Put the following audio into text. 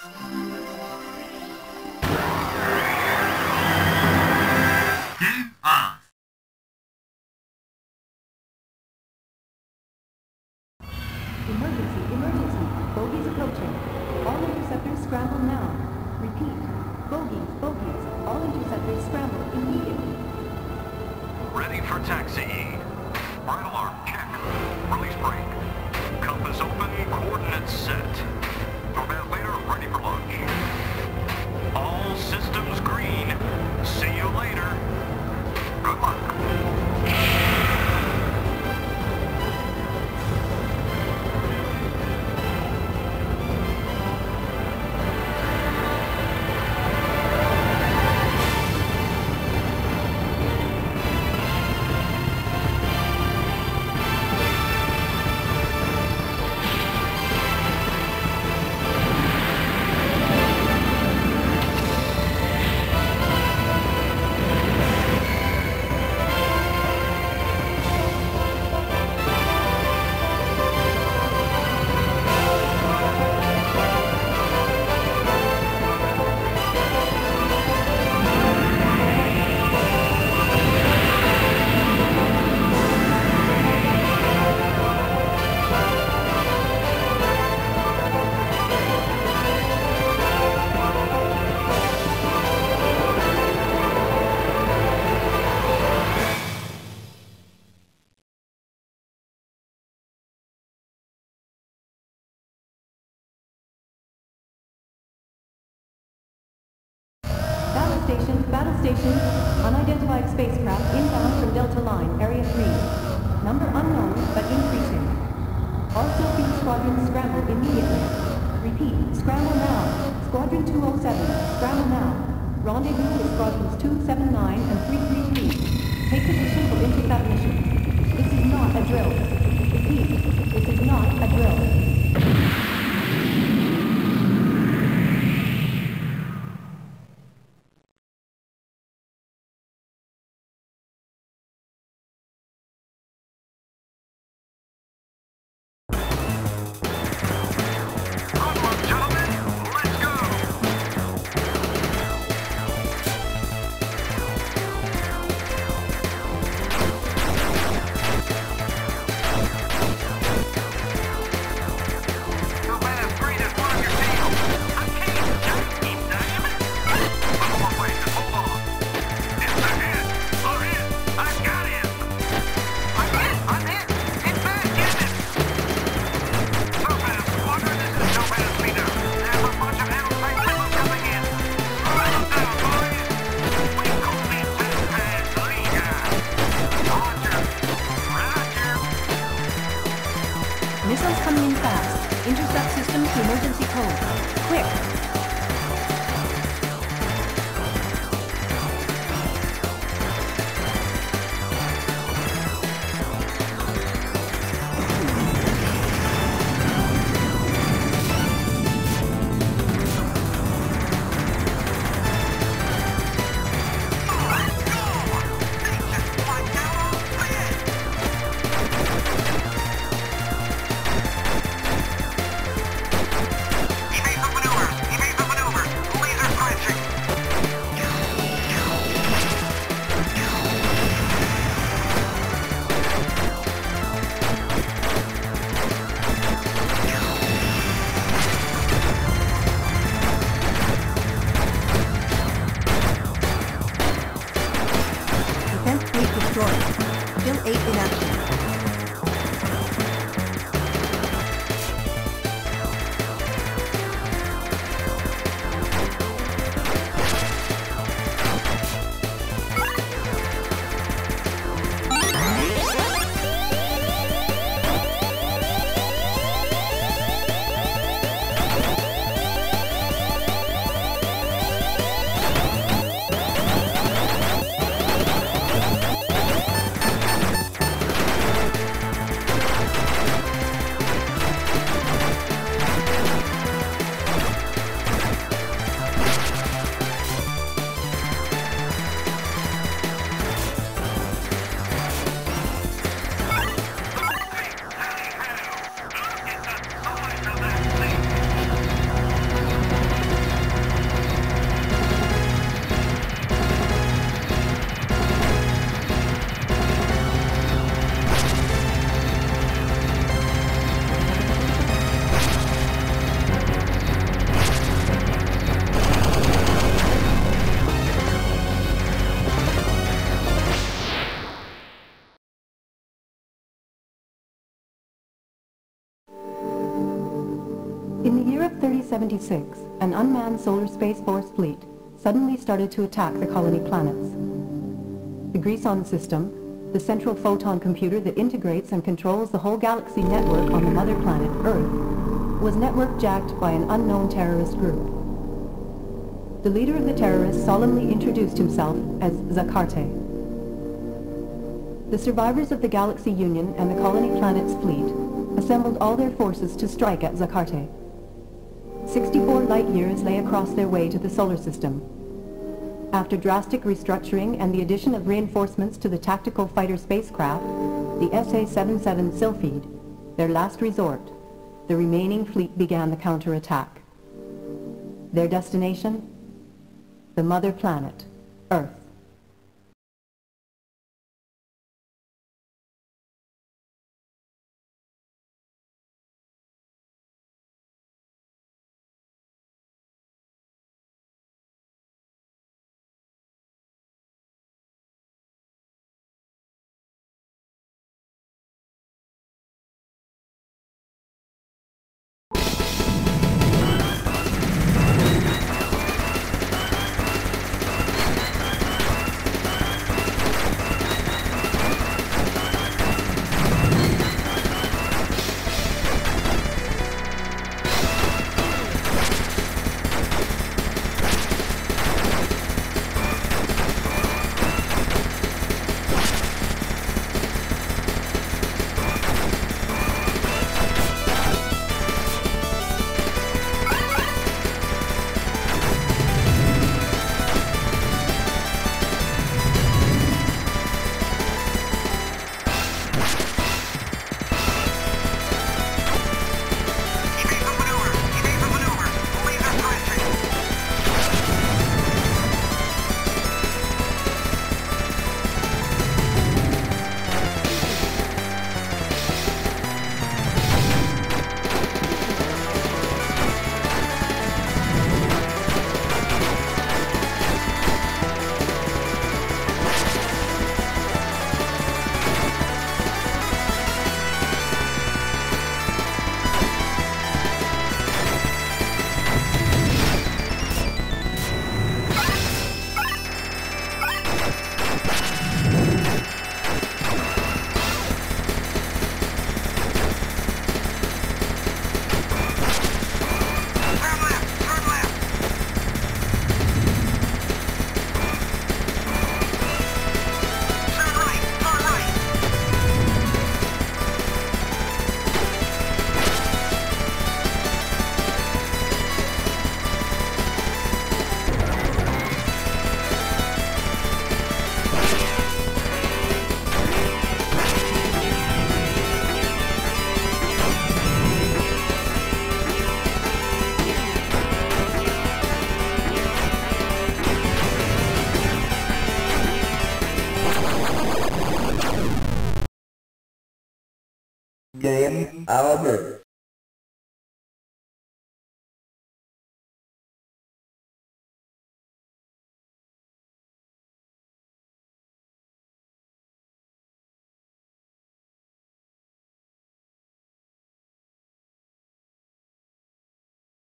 Game battle station. Unidentified spacecraft inbound from Delta Line, Area 3. Number unknown, but increasing. All Sophie squadrons scramble immediately. Repeat, scramble now. Squadron 207, scramble now. Rendezvous with squadrons 279 and 333. Take position for intercept mission. This is not a drill. Repeat, this is not a drill. Missiles coming in fast. Intercept system to emergency code. Quick! eight and up. 76, an unmanned Solar Space Force fleet suddenly started to attack the colony planets. The Greason system, the central photon computer that integrates and controls the whole galaxy network on the mother planet, Earth, was network jacked by an unknown terrorist group. The leader of the terrorists solemnly introduced himself as Xacalite. The survivors of the Galaxy Union and the colony planet's fleet assembled all their forces to strike at Xacalite. 64 light years lay across their way to the solar system. After drastic restructuring and the addition of reinforcements to the tactical fighter spacecraft, the SA-77 Silpheed, their last resort, the remaining fleet began the counterattack. Their destination? the mother planet, Earth. Over.